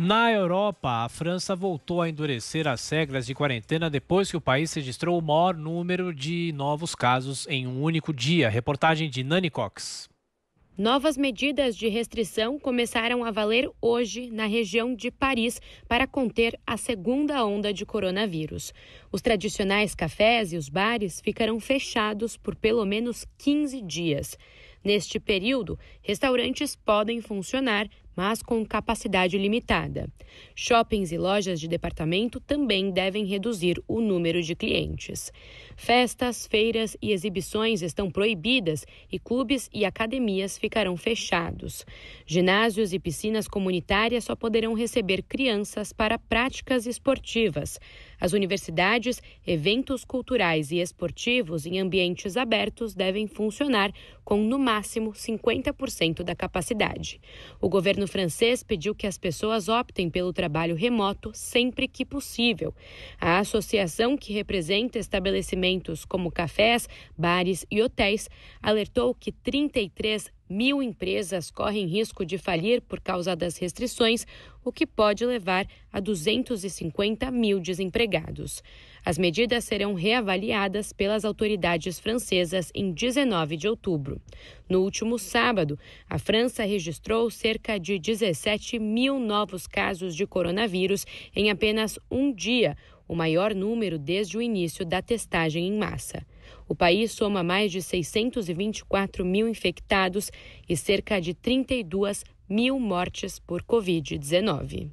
Na Europa, a França voltou a endurecer as regras de quarentena depois que o país registrou o maior número de novos casos em um único dia. Reportagem de Nani Cox. Novas medidas de restrição começaram a valer hoje na região de Paris para conter a segunda onda de coronavírus. Os tradicionais cafés e os bares ficarão fechados por pelo menos 15 dias. Neste período, restaurantes podem funcionar, mas com capacidade limitada. Shoppings e lojas de departamento também devem reduzir o número de clientes. Festas, feiras e exibições estão proibidas e clubes e academias ficarão fechados. Ginásios e piscinas comunitárias só poderão receber crianças para práticas esportivas. As universidades, eventos culturais e esportivos em ambientes abertos devem funcionar com no máximo 50% da capacidade. O governo francês pediu que as pessoas optem pelo trabalho remoto sempre que possível. A associação que representa estabelecimentos como cafés, bares e hotéis alertou que 33 mil empresas correm risco de falir por causa das restrições, o que pode levar a 250 mil desempregados. As medidas serão reavaliadas pelas autoridades francesas em 19 de outubro. No último sábado, a França registrou cerca de 17 mil novos casos de coronavírus em apenas um dia, o maior número desde o início da testagem em massa. O país soma mais de 624 mil infectados e cerca de 32 mil mortes por Covid-19.